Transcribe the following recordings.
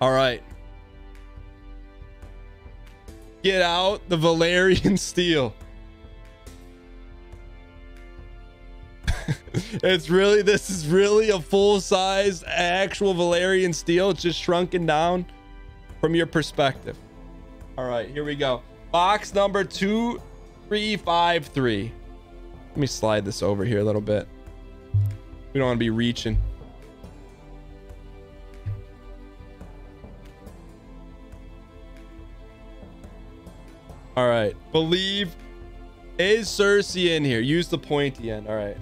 All right. Get out the Valerian Steel. it's really this is really a full-size actual Valyrian Steel. It's just shrunken down from your perspective. All right, here we go. Box number 2353. Let me slide this over here a little bit. We don't want to be reaching. All right. Believe is Cersei in here? Use the pointy end. All right.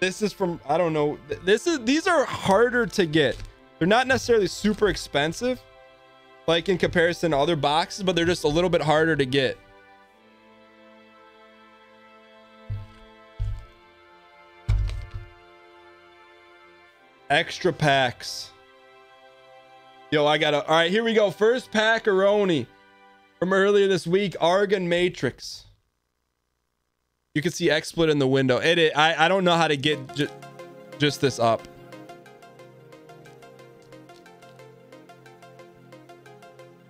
This is from I don't know. This is these are harder to get. They're not necessarily super expensive, like in comparison to other boxes, but they're just a little bit harder to get. Extra packs. Yo, I got to All right, here we go. First pack Aroni from earlier this week, Argon Matrix. You can see XSplit in the window. It, it I, I don't know how to get ju just this up.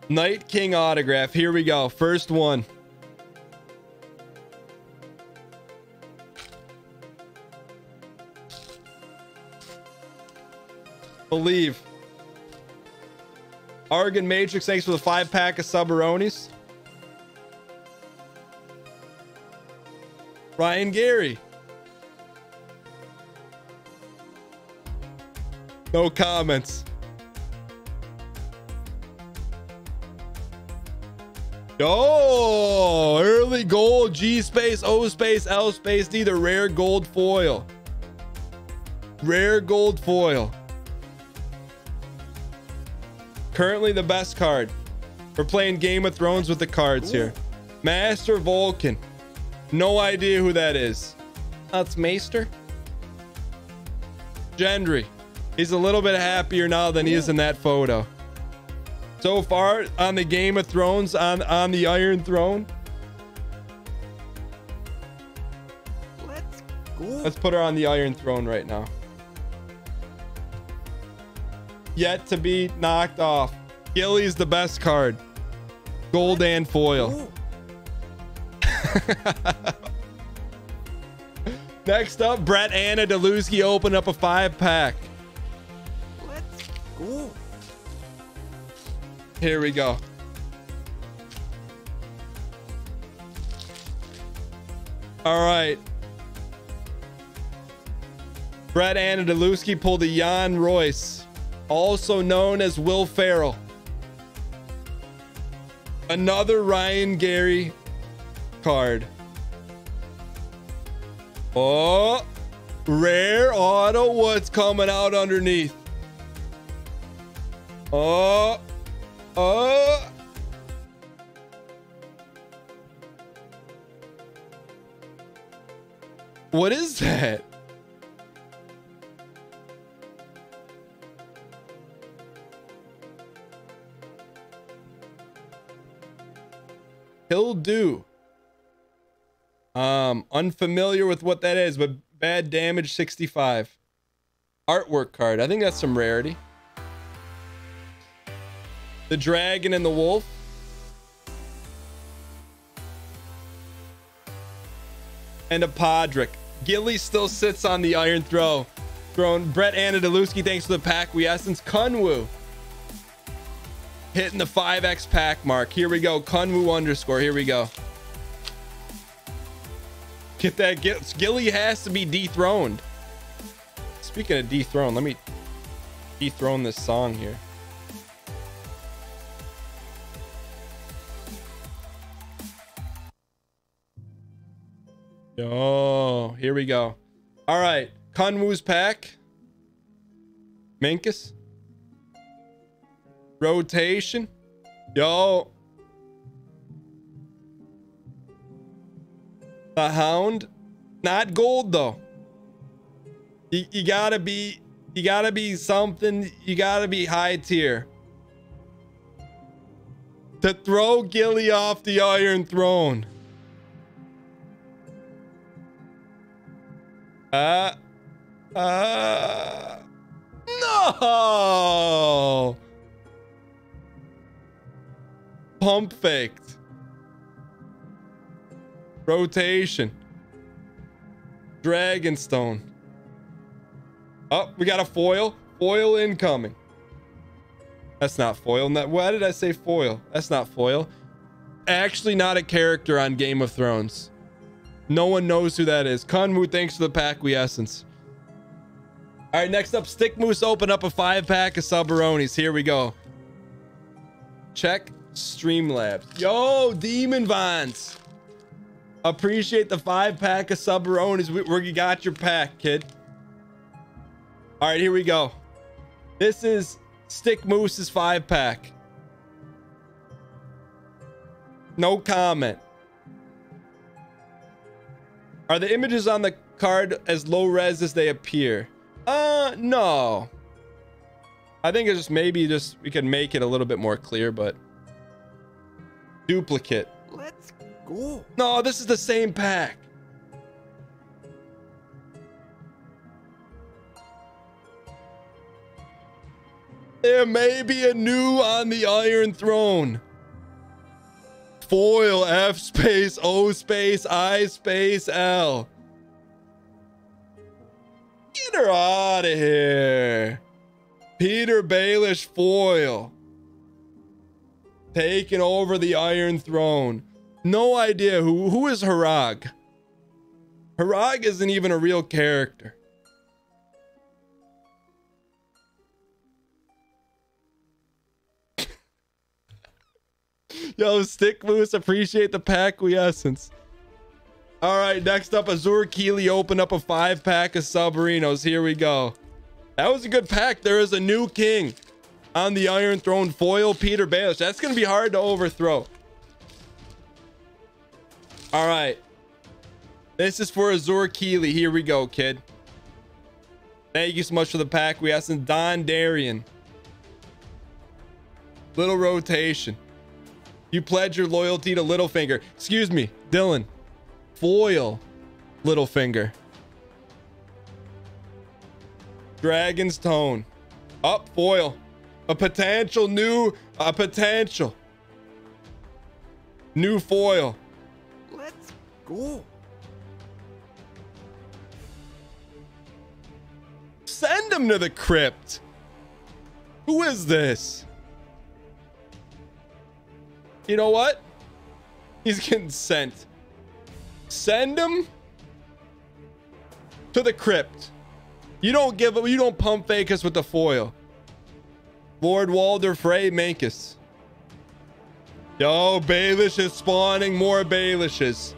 Night King autograph. Here we go. First one. Believe. Argon Matrix, thanks for the five pack of Subaronis. Ryan Gary. No comments. Oh, early gold, G space, O space, L space, D, the rare gold foil. Rare gold foil. Currently the best card. We're playing Game of Thrones with the cards here. Master Vulcan. No idea who that is. That's Maester. Gendry. He's a little bit happier now than he is in that photo. So far on the Game of Thrones on on the Iron Throne. Let's go. Let's put her on the Iron Throne right now. Yet to be knocked off. Gilly's the best card. Gold and foil. Next up, Brett Anna Deluski opened up a five pack. Let's go. Here we go. All right. Brett Anna Deluski pulled a Jan Royce, also known as Will Farrell. Another Ryan Gary card. Oh, rare auto. What's coming out underneath? Oh, oh. What is that? He'll do. Um, unfamiliar with what that is, but bad damage 65. Artwork card. I think that's some rarity. The dragon and the wolf. And a Podrick. Gilly still sits on the Iron Throw. Thrown Brett Anna Anadeluski, thanks for the pack. We essence Kunwu. Hitting the 5x pack mark. Here we go. Kunwu underscore. Here we go. Get that. Get, Gilly has to be dethroned. Speaking of dethroned, let me dethrone this song here. Oh, here we go. All right. Kunwu's pack. Minkus. Rotation. Yo. The Hound. Not gold though. You, you gotta be you gotta be something you gotta be high tier to throw Gilly off the Iron Throne. Uh, uh, no. Pump faked. Rotation. Dragonstone. Oh, we got a foil. Foil incoming. That's not foil. Why did I say foil? That's not foil. Actually, not a character on Game of Thrones. No one knows who that is. Kunmu, thanks for the pack we essence. All right, next up, Stick Moose open up a five pack of Subaronis. Here we go. Check Streamlabs. Yo, Demon Vines. Appreciate the five pack of Subaronis. We, we got your pack, kid. All right, here we go. This is Stick Moose's five pack. No comment. Are the images on the card as low res as they appear? Uh, no. I think it's just maybe just we can make it a little bit more clear, but duplicate. Let's go. No, this is the same pack. There may be a new on the Iron Throne. Foil F space O space I space L. Get her out of here. Petyr Baelish foil. Taking over the Iron Throne. No idea who who is Harag. Harag isn't even a real character. Yo, Stick Moose, appreciate the pack essence. All right, next up, Azure Keeley opened up a five pack of Submarinos. Here we go. That was a good pack. There is a new king on the Iron Throne foil, Petyr Baelish. That's going to be hard to overthrow. All right. This is for Azure Keeley. Here we go, kid. Thank you so much for the pack. We asked Don Darian. Little rotation. You pledge your loyalty to Littlefinger. Excuse me, Dylan. Foil Littlefinger. Dragonstone. Up foil. A potential new, a potential. New foil. Let's go. Send him to the crypt. Who is this? You know what? He's getting sent. Send him to the crypt. You don't give up. You don't pump fake us with the foil. Lord Walder Frey Mankus. Yo, Baelish is spawning more Baelishes.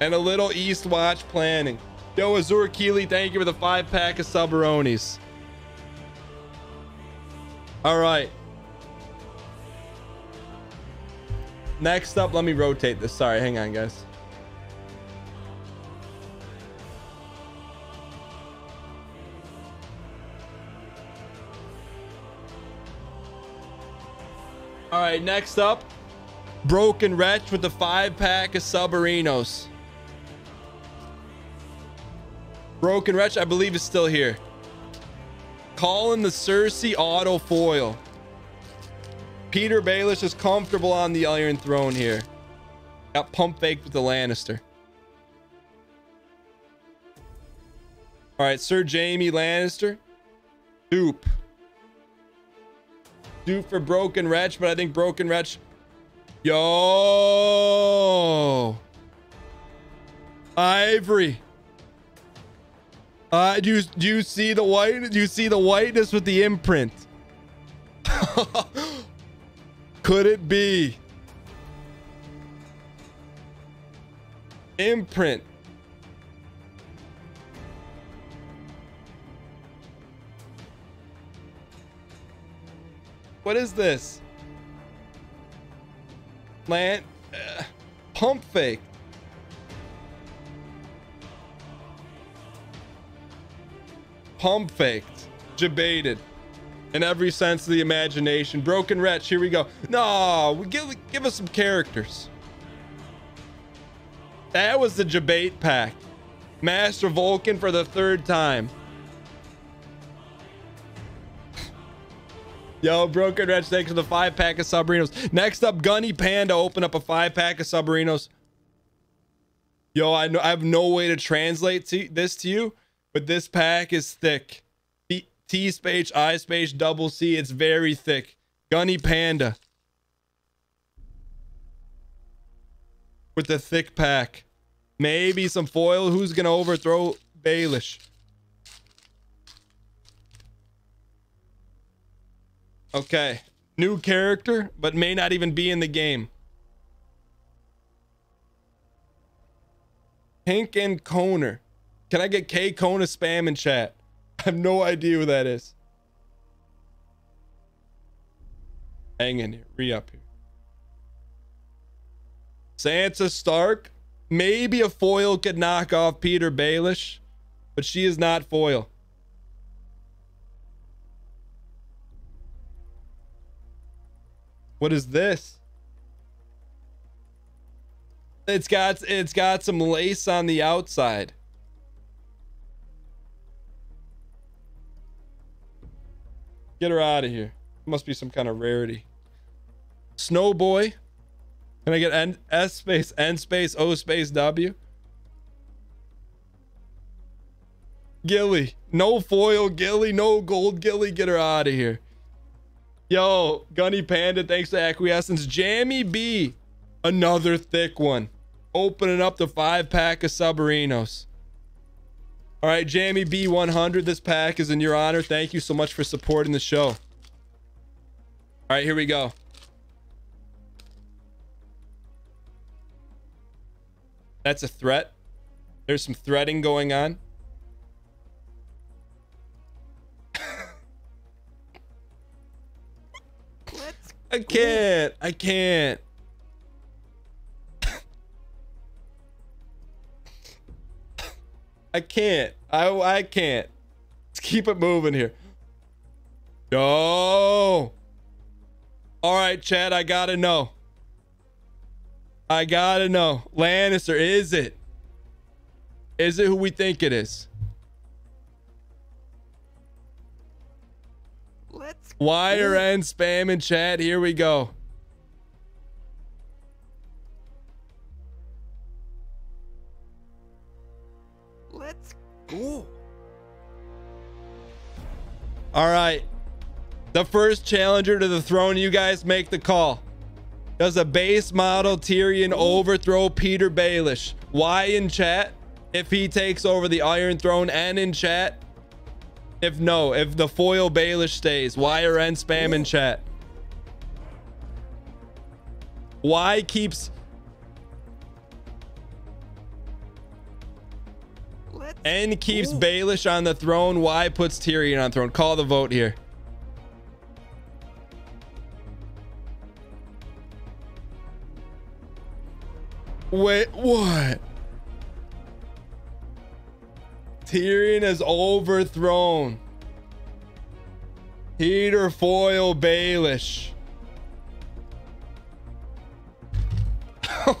And a little Eastwatch planning. Yo, Azure Keeley, thank you for the five pack of Subaronis. All right. Next up, let me rotate this. Sorry, hang on, guys. Right, next up, Broken Wretch with the five pack of Submarinos. Broken Wretch, I believe, is still here. Calling the Cersei auto foil. Petyr Baelish is comfortable on the Iron Throne here. Got pump faked with the Lannister. All right, Sir Jaime Lannister. Dupe. Dupe for Broken Wretch, but I think Broken Wretch. Yo. Ivory. Uh, do you, do you see the white? Do you see the whiteness with the imprint? Could it be? Imprint. What is this? Land uh, pump fake. Pump faked. Debated. In every sense of the imagination. Broken Wretch, here we go. No, give, give us some characters. That was the debate pack. Master Vulcan for the third time. Yo, Broken Wretch, thanks for the five pack of Submarinos. Next up, Gunny Panda, open up a five pack of Submarinos. Yo, I know I have no way to translate to, this to you, but this pack is thick. T, space, I space, double C. It's very thick. Gunny Panda. With the thick pack. Maybe some foil. Who's going to overthrow Baelish? Okay. New character, but may not even be in the game. Pink and Koner. Can I get KKona spam in chat? I have no idea who that is. Hang in here. Re up here. Sansa Stark. Maybe a foil could knock off Petyr Baelish, but she is not foil. What is this? It's got it's got some lace on the outside. Get her out of here. Must be some kind of rarity. Snowboy. Can I get N S space N space O space W? Gilly. No foil Gilly. No gold Gilly. Get her out of here. Yo, Gunny Panda, thanks to Acquiescence. Jammy B. Another thick one. Opening up the five pack of Submarinos. All right, Jammy B100, this pack is in your honor. Thank you so much for supporting the show. All right, here we go. That's a threat. There's some threading going on. I can't. I can't. I can't. I I can't. Let's keep it moving here. Yo. All right, Chad, I gotta know. I gotta know. Lannister, is it? Is it who we think it is? Wire end spam in chat. Here we go. let's go. All right. The first challenger to the throne, you guys make the call. Does a base model Tyrion overthrow Petyr Baelish? Why in chat? If he takes over the Iron Throne and in chat? If no, if the foil Baelish stays, why are end spam in chat? Why keeps Let's N keeps go. Baelish on the throne? Why puts Tyrion on the throne? Call the vote here. Wait, what? Tyrion is overthrown. Petyr Foil Baelish.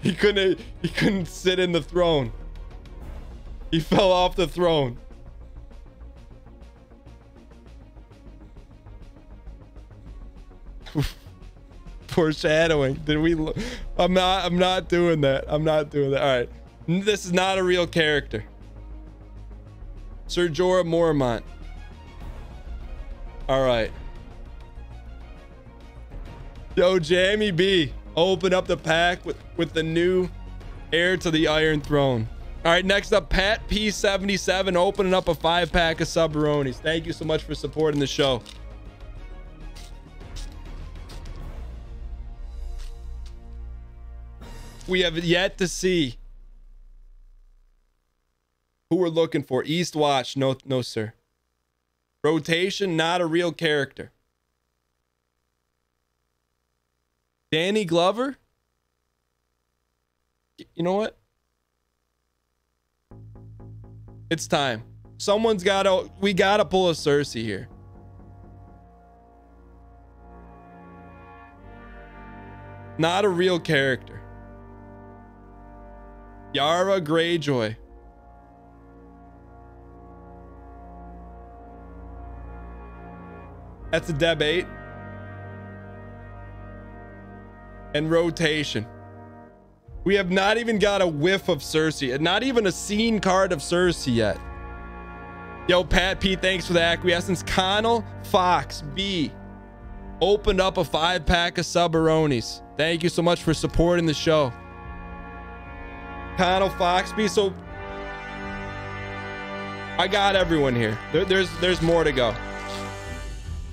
he couldn't he couldn't sit in the throne. He fell off the throne. Foreshadowing. Did we I'm not I'm not doing that. I'm not doing that. All right. This is not a real character. Sir Jorah Mormont. All right. Yo, Jamie B, open up the pack with, with the new heir to the Iron Throne. All right, next up, Pat P77 opening up a five pack of Subbaronis. Thank you so much for supporting the show. We have yet to see we're looking for. Eastwatch, no, no, sir. Rotation, not a real character. Danny Glover? You know what? It's time. Someone's got to, we got to pull a Cersei here. Not a real character. Yara Greyjoy. That's a debate. And rotation. We have not even got a whiff of Cersei. Not even a scene card of Cersei yet. Yo, Pat P, thanks for the acquiescence. Connell Fox B opened up a five pack of Subaronis. Thank you so much for supporting the show. Connell Fox B. So I got everyone here. There, there's there's more to go.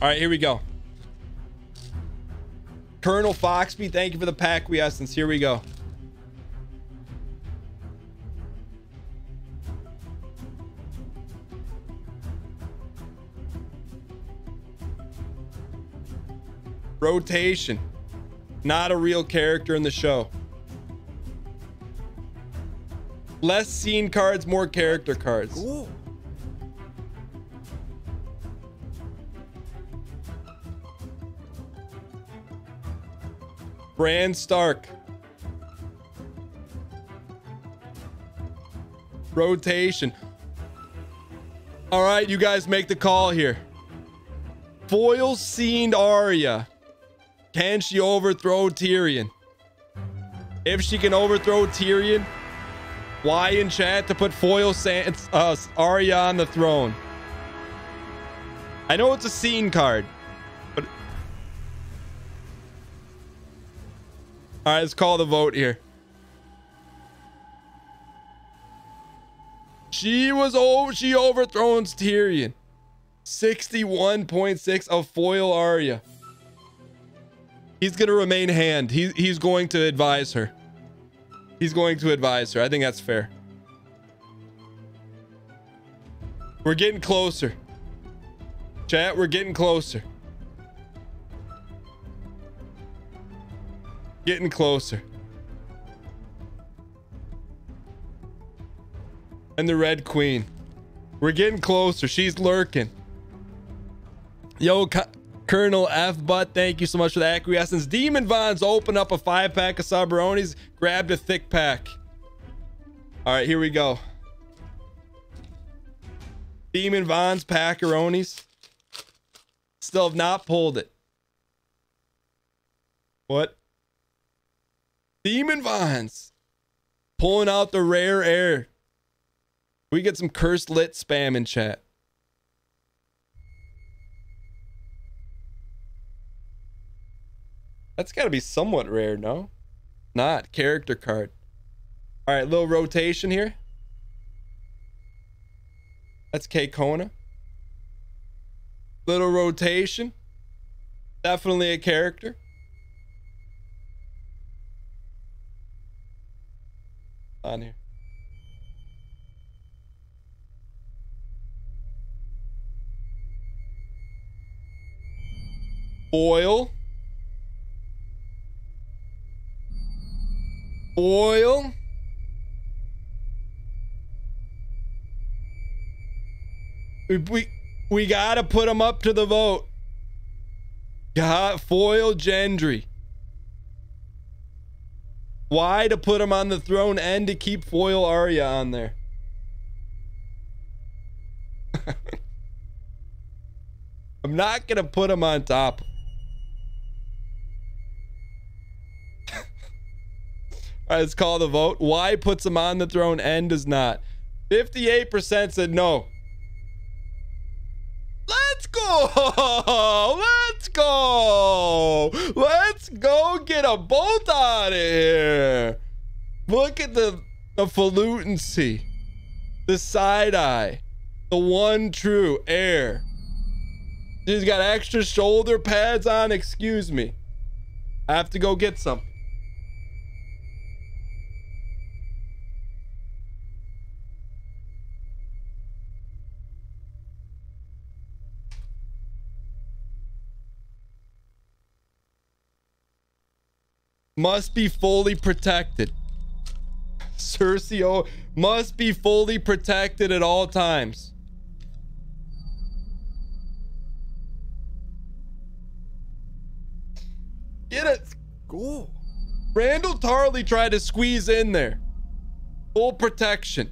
All right, here we go. Colonel Foxby, thank you for the pack essence. Here we go. Rotation. Not a real character in the show. Less scene cards, more character cards. Bran Stark. Rotation. All right, you guys make the call here. Foil scened Arya. Can she overthrow Tyrion? If she can overthrow Tyrion, why in chat to put foil sans, uh, Arya on the throne? I know it's a scene card, all right, let's call the vote here. She was over. She overthrows Tyrion. 61.6 of foil Arya. He's gonna remain hand. He, he's going to advise her. He's going to advise her. I think that's fair. We're getting closer. Chat, we're getting closer. Getting closer. And the Red Queen. We're getting closer. She's lurking. Yo, Colonel F. Butt, thank you so much for the acquiescence. Demon Vons opened up a five pack of Sabronis, grabbed a thick pack. All right, here we go. Demon Vons, Packaronis. Still have not pulled it. What? Demon Vines Pulling out the rare air. We get some cursed lit spam in chat. That's got to be somewhat rare, no? Not character card. All right, little rotation here. That's KKona. Little rotation. Definitely a character. On here. Foil. Oil. We, we, we got to put them up to the vote. Got foil Gendry. Why to put him on the throne and to keep foil Arya on there? I'm not going to put him on top. All right, let's call the vote. Why puts him on the throne and does not? 58% said no. Let's go! Let's go! Let's go get a bolt out of here! Look at the, the falutency, the side eye, the one true air. He's got extra shoulder pads on. Excuse me. I have to go get some. Must be fully protected. Cersei must be fully protected at all times. Get it. Cool. Randyll Tarly tried to squeeze in there. Full protection.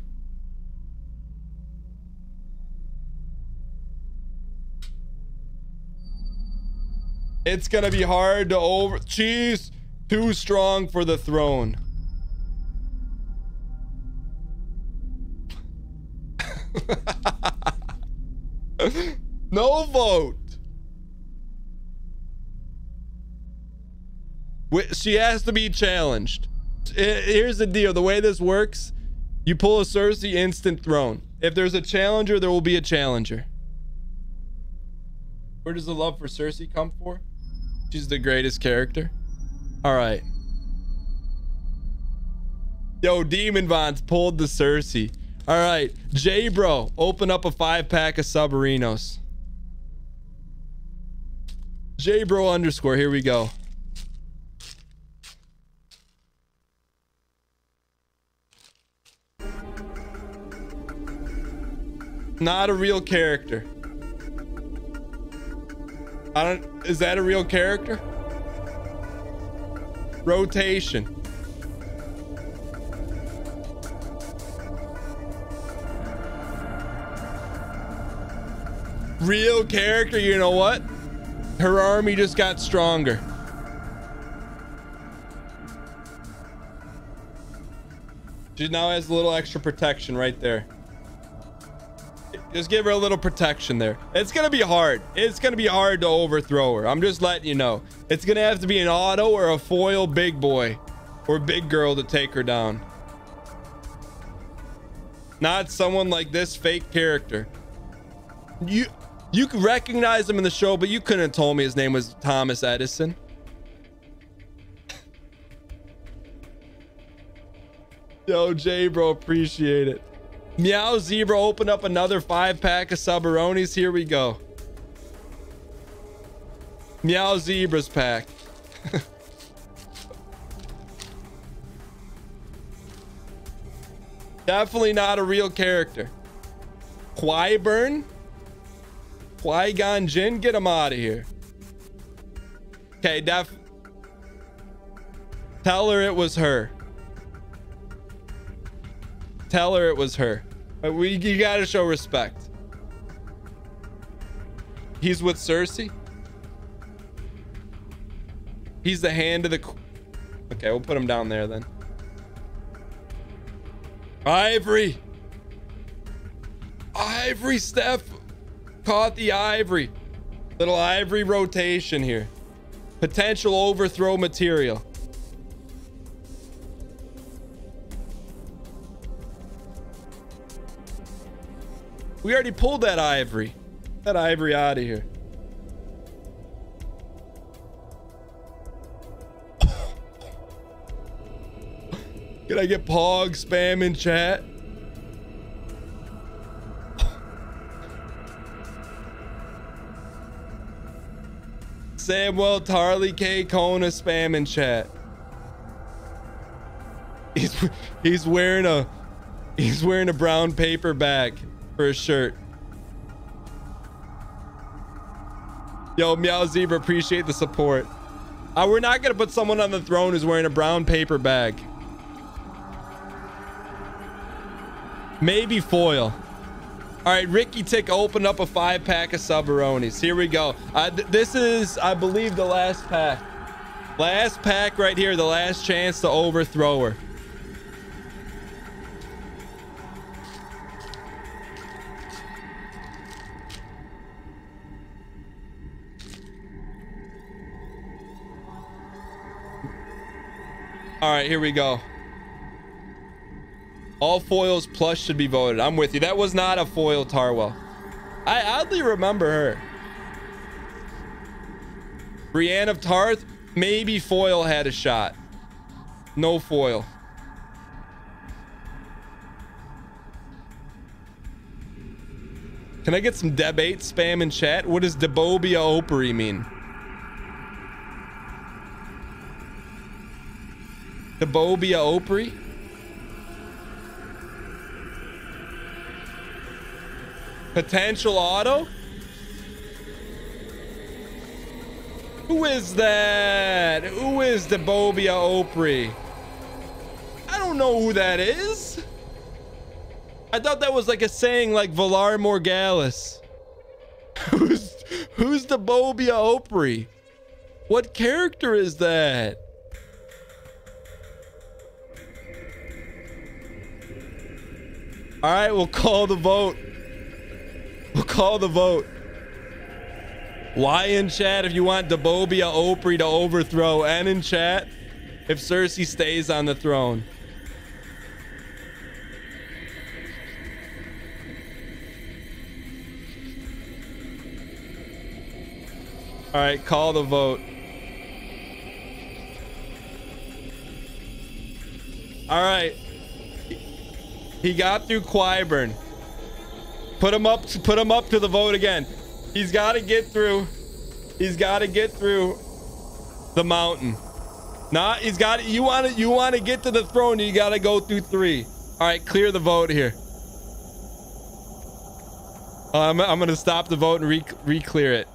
It's gonna be hard to over. She's too strong for the throne. no vote. She has to be challenged. Here's the deal. The way this works, you pull a Cersei instant throne. If there's a challenger, there will be a challenger. Where does the love for Cersei come for? She's the greatest character. All right. Yo, Demon Bonds pulled the Cersei. All right, J Bro, open up a five pack of Submarinos. J Bro underscore. Here we go. Not a real character. I don't. Is that a real character? Rotation. Real character, you know what? Her army just got stronger. She now has a little extra protection right there. Just give her a little protection there. It's going to be hard. It's going to be hard to overthrow her. I'm just letting you know. It's going to have to be an auto or a foil big boy or big girl to take her down. Not someone like this fake character. You you could recognize him in the show, but you couldn't have told me his name was Thomas Edison. Yo, J bro, appreciate it. Meow Zebra open up another five pack of Subaronis. Here we go. Meow Zebra's pack. Definitely not a real character. Qyburn? Qui-Gon Jinn? Get him out of here. Okay, def... Tell her it was her. Tell her it was her. Uh, we, you gotta show respect. He's with Cersei. He's the hand of the... Okay, we'll put him down there then. Ivory. Ivory, Steph. Caught the ivory. Little ivory rotation here. Potential overthrow material. We already pulled that ivory. That ivory out of here. Can I get Pog spam in chat? Samwell Tarly K Kona spam in chat. He's he's wearing a he's wearing a brown paper bag for a shirt. Yo, Meow Zebra, appreciate the support. Uh, we're not gonna put someone on the throne who's wearing a brown paper bag. Maybe foil. All right, Ricky Tick opened up a five pack of Subaronis. Here we go. Uh, th this is, I believe, the last pack. Last pack right here, the last chance to overthrow her. All right, here we go. All foils plus should be voted. I'm with you. That was not a foil Tarwell. I oddly remember her. Brienne of Tarth, maybe foil had a shot. No foil. Can I get some debate spam in chat? What does Debobia Opry mean? The Bobia Opry? Potential auto? Who is that? Who is the Bobia Opry? I don't know who that is. I thought that was like a saying like Valar Morghulis. who's who's the Bobia Opry? What character is that? All right, we'll call the vote. We'll call the vote. Why in chat if you want Debobia Opry to overthrow, and in chat if Cersei stays on the throne. All right, call the vote. All right. He got through Qyburn. Put him up. Put him up to the vote again. He's got to get through. He's got to get through the mountain. Nah, he's got. You want to. You want to get to the throne. You got to go through three. All right, clear the vote here. Uh, I'm, I'm gonna stop the vote and re re-clear it.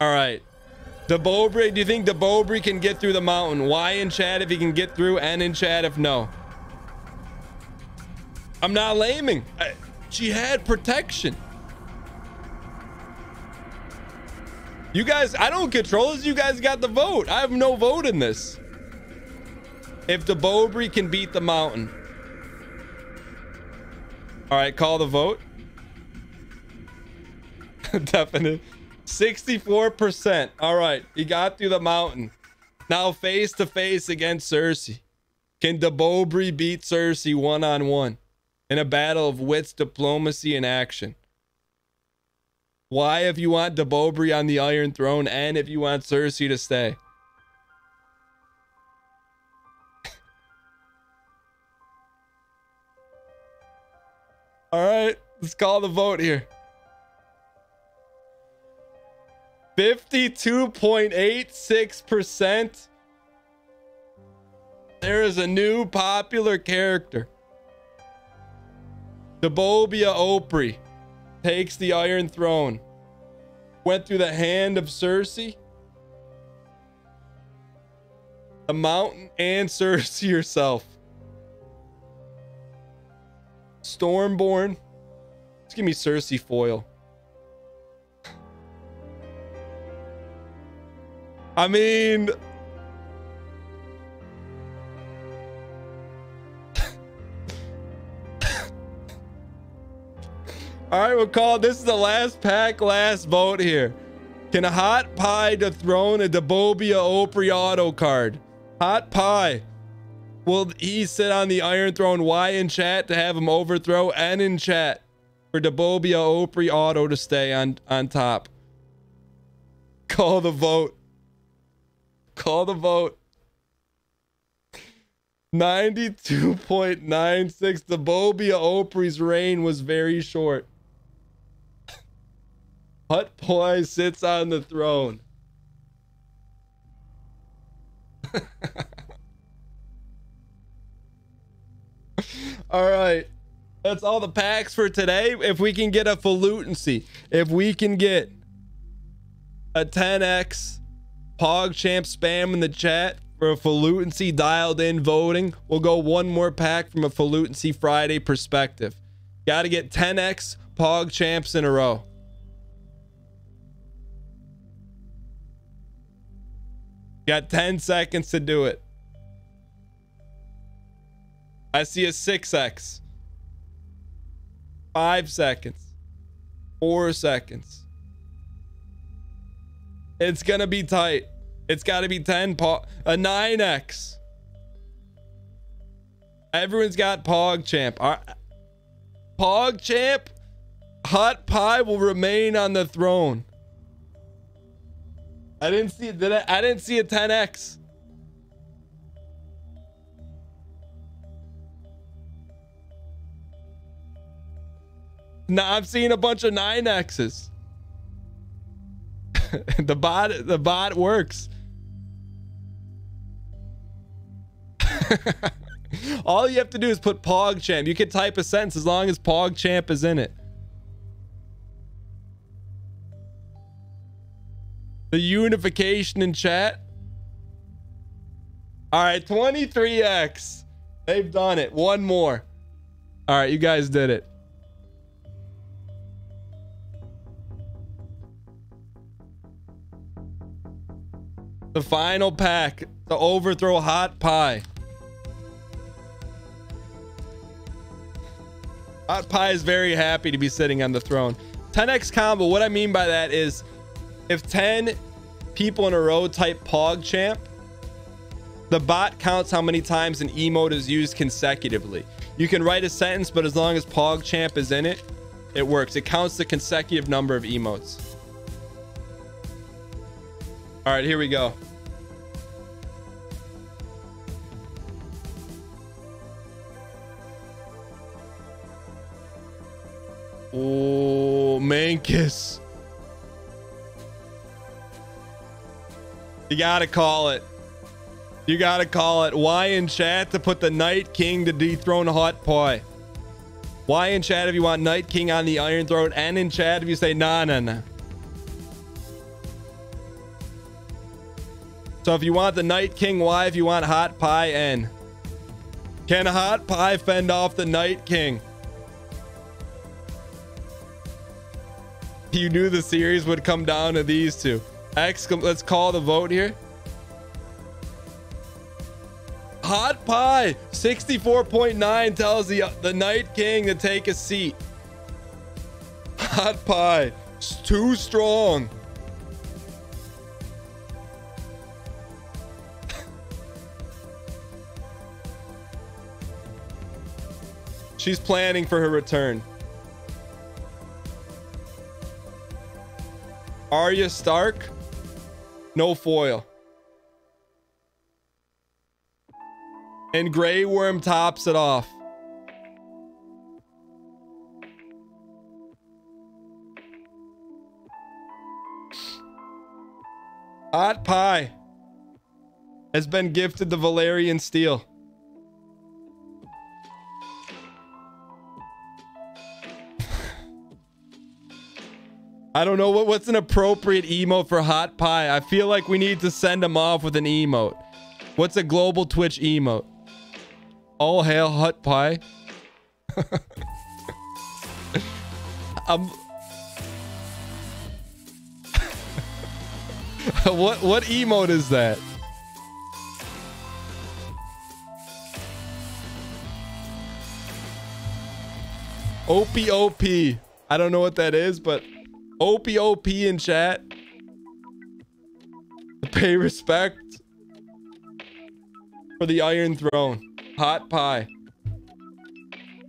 All right. DeBobry, do you think DeBobry can get through the mountain? Why in chat if he can get through, and in chat if no? I'm not laming. I, she had protection. You guys, I don't control this. You guys got the vote. I have no vote in this. If DeBobry can beat the mountain. All right, call the vote. Definite. 64%. All right, he got through the mountain. Now face to face against Cersei. Can DeBobry beat Cersei one on one in a battle of wits, diplomacy, and action? Why, if you want DeBobry on the Iron Throne and if you want Cersei to stay? All right, let's call the vote here. 52.86%. There is a new popular character. Debobia Opry takes the Iron Throne. Went through the hand of Cersei, the mountain, and Cersei herself. Stormborn. Let's give me Cersei foil. I mean, All right, we'll call this is the last pack, last vote here. Can a Hot Pie dethrone a Debobia Opry auto card? Hot Pie. Will he sit on the Iron Throne? Y in chat to have him overthrow and in chat for Debobia Opry auto to stay on, on top. Call the vote. Call the vote. 92.96. Debobia Opry's reign was very short. Hot Pie sits on the throne. all right. That's all the packs for today. If we can get a falutency, if we can get a 10x PogChamp spam in the chat for a falutency dialed in voting, we'll go one more pack from a falutency Friday perspective. Got to get 10x PogChamps in a row. Got 10 seconds to do it. I see a 6x. Five seconds. Four seconds. It's to be tight. It's got to be 10. Po- a 9x. Everyone's got pog champ. Our- PogChamp, Hot Pie will remain on the throne. I didn't see did I, I didn't see a 10x. Now I'm seeing a bunch of 9x's. the bot the bot works. All you have to do is put PogChamp. You can type a sentence as long as PogChamp is in it. The unification in chat. All right, 23x. They've done it. One more. All right, you guys did it. The final pack, the overthrow hot pie. Hot pie is very happy to be sitting on the throne. 10x combo. What I mean by that is if 10 people in a row type PogChamp, the bot counts how many times an emote is used consecutively. You can write a sentence, but as long as PogChamp is in it, it works. It counts the consecutive number of emotes. All right, here we go. Oh, Mankus. You gotta call it. You gotta call it. Why in chat to put the Night King to dethrone Hot Pie? Why in chat if you want Night King on the Iron Throne? And in chat if you say nah, nah, nah. So if you want the Night King, why if you want Hot Pie N? Can Hot Pie fend off the Night King? You knew the series would come down to these two. Exclam let's call the vote here. Hot Pie 64.9 tells the the Night King to take a seat. Hot Pie too strong. She's planning for her return. Arya Stark, no foil. And Grey Worm tops it off. Hot Pie has been gifted the Valyrian Steel. I don't know what what's an appropriate emote for Hot Pie. I feel like we need to send him off with an emote. What's a global Twitch emote? All hail Hot Pie. um, what what emote is that? OPOP. I don't know what that is, but OPOP in chat. Pay respect for the Iron Throne. Hot pie.